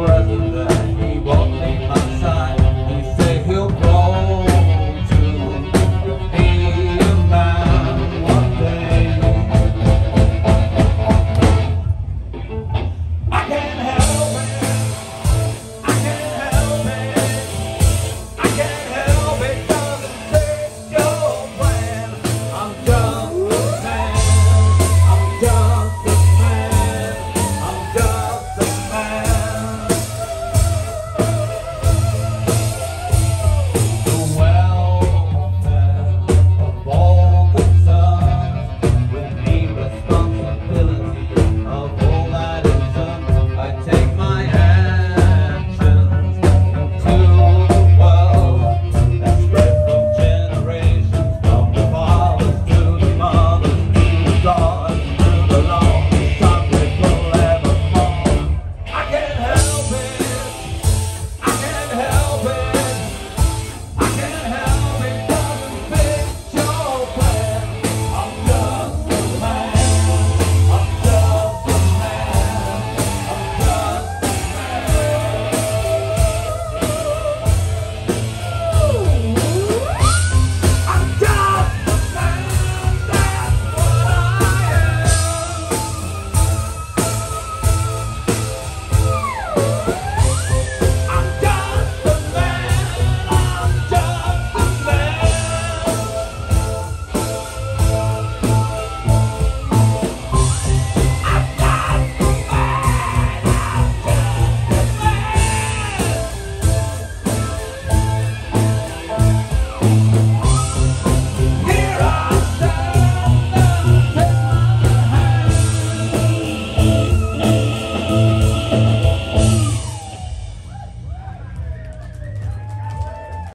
Brother.